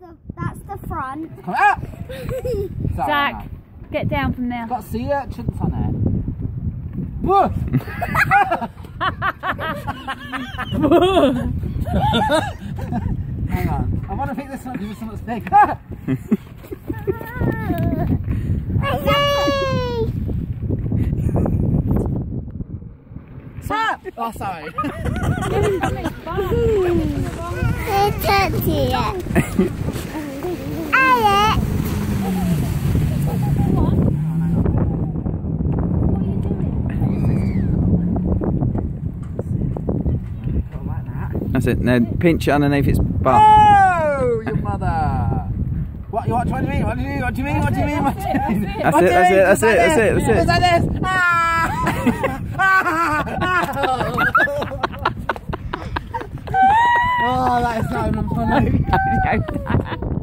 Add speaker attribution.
Speaker 1: the that's the front.
Speaker 2: Come out! Sorry,
Speaker 3: Zach,
Speaker 2: Anna.
Speaker 3: get down from there.
Speaker 2: Got sea urchins on it. Whoa! Hang on. I want to pick this one because this one's big. Stop! Oh, sorry.
Speaker 4: That's it. Now pinch it underneath its butt.
Speaker 2: Oh, your mother. What, what, what do you mean? What do you mean? What do you mean? What do you mean? What do you mean?
Speaker 4: That's
Speaker 2: What
Speaker 4: it,
Speaker 2: do you
Speaker 4: that's
Speaker 2: mean?
Speaker 4: it, that's
Speaker 2: Just
Speaker 4: it,
Speaker 2: like
Speaker 4: that's it,
Speaker 2: this.
Speaker 4: that's it.
Speaker 2: Just like this. Ah! oh, that is not so funny.